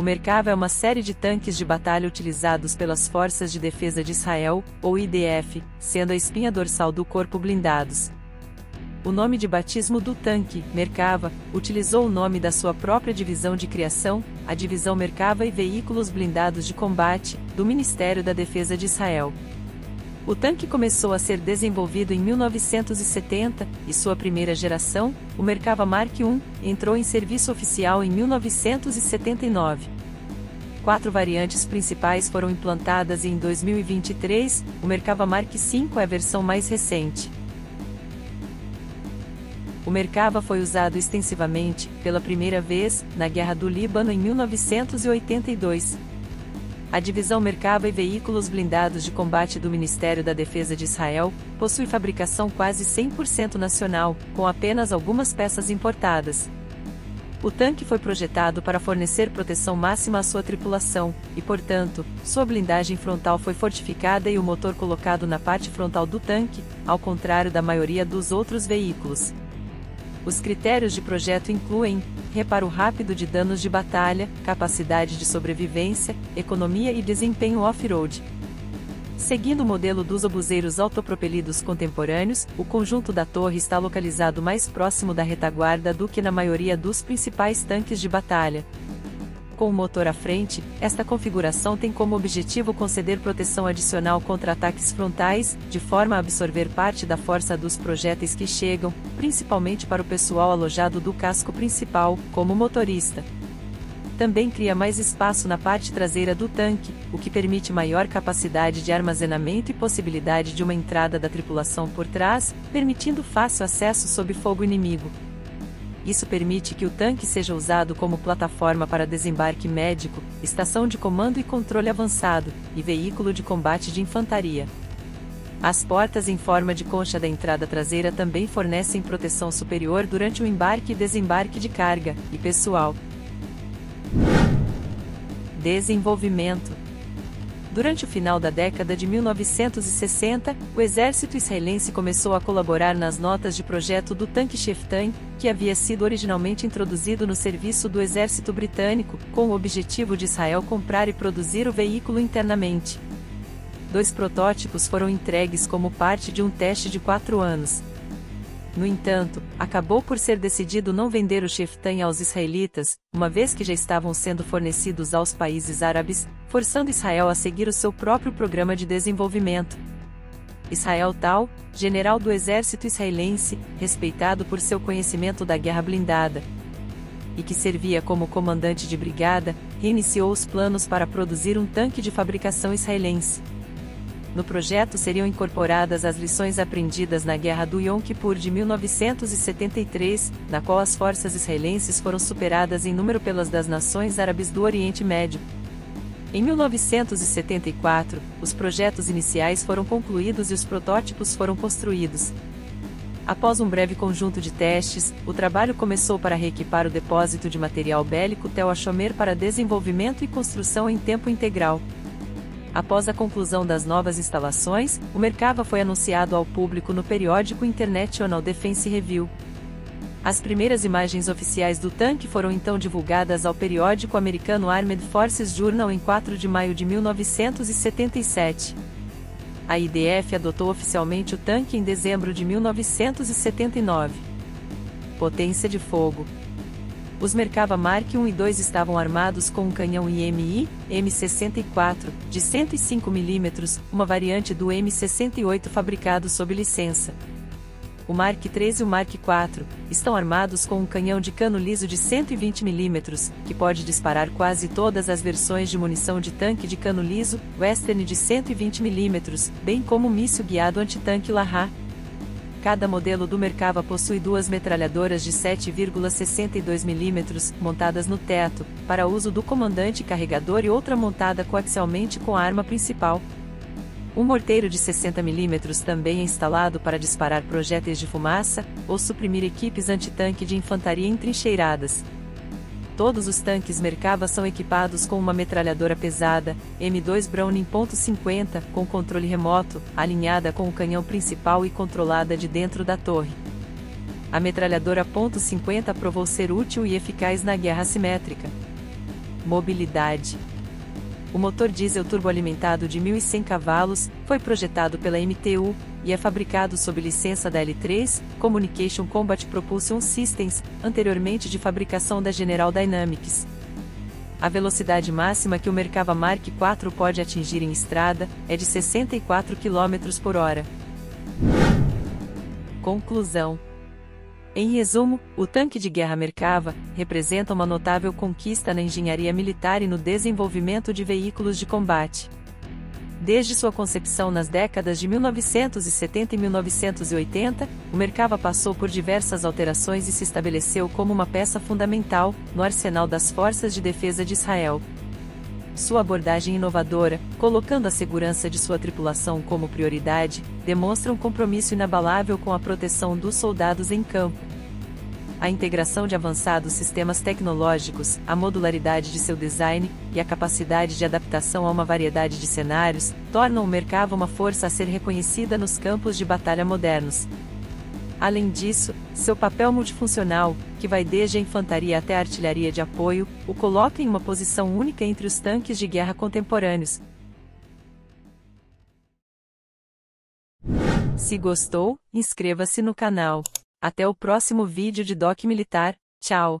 O Merkava é uma série de tanques de batalha utilizados pelas Forças de Defesa de Israel, ou IDF, sendo a espinha dorsal do corpo blindados. O nome de batismo do tanque, Merkava, utilizou o nome da sua própria divisão de criação, a Divisão Merkava e Veículos Blindados de Combate, do Ministério da Defesa de Israel. O tanque começou a ser desenvolvido em 1970 e sua primeira geração, o Merkava Mark I, entrou em serviço oficial em 1979. Quatro variantes principais foram implantadas e em 2023, o Merkava Mark V é a versão mais recente. O Merkava foi usado extensivamente, pela primeira vez, na Guerra do Líbano em 1982. A divisão Merkava e Veículos Blindados de Combate do Ministério da Defesa de Israel possui fabricação quase 100% nacional, com apenas algumas peças importadas. O tanque foi projetado para fornecer proteção máxima à sua tripulação, e portanto, sua blindagem frontal foi fortificada e o motor colocado na parte frontal do tanque, ao contrário da maioria dos outros veículos. Os critérios de projeto incluem reparo rápido de danos de batalha, capacidade de sobrevivência, economia e desempenho off-road. Seguindo o modelo dos obuseiros autopropelidos contemporâneos, o conjunto da torre está localizado mais próximo da retaguarda do que na maioria dos principais tanques de batalha, com o motor à frente, esta configuração tem como objetivo conceder proteção adicional contra ataques frontais, de forma a absorver parte da força dos projéteis que chegam, principalmente para o pessoal alojado do casco principal, como motorista. Também cria mais espaço na parte traseira do tanque, o que permite maior capacidade de armazenamento e possibilidade de uma entrada da tripulação por trás, permitindo fácil acesso sob fogo inimigo. Isso permite que o tanque seja usado como plataforma para desembarque médico, estação de comando e controle avançado, e veículo de combate de infantaria. As portas em forma de concha da entrada traseira também fornecem proteção superior durante o embarque e desembarque de carga e pessoal. Desenvolvimento Durante o final da década de 1960, o exército israelense começou a colaborar nas notas de projeto do tanque Sheftan, que havia sido originalmente introduzido no serviço do exército britânico, com o objetivo de Israel comprar e produzir o veículo internamente. Dois protótipos foram entregues como parte de um teste de quatro anos. No entanto, acabou por ser decidido não vender o Sheftan aos israelitas, uma vez que já estavam sendo fornecidos aos países árabes, forçando Israel a seguir o seu próprio programa de desenvolvimento. Israel Tal, general do exército israelense, respeitado por seu conhecimento da guerra blindada, e que servia como comandante de brigada, reiniciou os planos para produzir um tanque de fabricação israelense. No projeto seriam incorporadas as lições aprendidas na Guerra do Yom Kippur de 1973, na qual as forças israelenses foram superadas em número pelas das nações árabes do Oriente Médio. Em 1974, os projetos iniciais foram concluídos e os protótipos foram construídos. Após um breve conjunto de testes, o trabalho começou para reequipar o depósito de material bélico Tel Ashomer para desenvolvimento e construção em tempo integral. Após a conclusão das novas instalações, o Merkava foi anunciado ao público no periódico International Defense Review. As primeiras imagens oficiais do tanque foram então divulgadas ao periódico americano Armed Forces Journal em 4 de maio de 1977. A IDF adotou oficialmente o tanque em dezembro de 1979. Potência de fogo os Merkava Mark 1 e 2 estavam armados com um canhão IMI, M64, de 105 mm, uma variante do M68 fabricado sob licença. O Mark 3 e o Mark 4 estão armados com um canhão de cano liso de 120 mm, que pode disparar quase todas as versões de munição de tanque de cano liso, Western de 120 mm, bem como o míssil guiado antitanque Lahar, Cada modelo do Merkava possui duas metralhadoras de 7,62 mm montadas no teto, para uso do comandante carregador e outra montada coaxialmente com a arma principal. Um morteiro de 60 mm também é instalado para disparar projéteis de fumaça ou suprimir equipes antitanque de infantaria entrincheiradas. Todos os tanques Merkava são equipados com uma metralhadora pesada, M2 Browning .50, com controle remoto, alinhada com o canhão principal e controlada de dentro da torre. A metralhadora .50 provou ser útil e eficaz na guerra assimétrica. Mobilidade. O motor diesel turboalimentado de 1.100 cavalos foi projetado pela MTU e é fabricado sob licença da L3 Communication Combat Propulsion Systems, anteriormente de fabricação da General Dynamics. A velocidade máxima que o Merkava Mark IV pode atingir em estrada é de 64 km por hora. Conclusão em resumo, o tanque de guerra Merkava representa uma notável conquista na engenharia militar e no desenvolvimento de veículos de combate. Desde sua concepção nas décadas de 1970 e 1980, o Merkava passou por diversas alterações e se estabeleceu como uma peça fundamental no arsenal das Forças de Defesa de Israel. Sua abordagem inovadora, colocando a segurança de sua tripulação como prioridade, demonstra um compromisso inabalável com a proteção dos soldados em campo. A integração de avançados sistemas tecnológicos, a modularidade de seu design e a capacidade de adaptação a uma variedade de cenários tornam o Merkava uma força a ser reconhecida nos campos de batalha modernos. Além disso, seu papel multifuncional, que vai desde a infantaria até a artilharia de apoio, o coloca em uma posição única entre os tanques de guerra contemporâneos. Se gostou, inscreva-se no canal. Até o próximo vídeo de Doc Militar, tchau!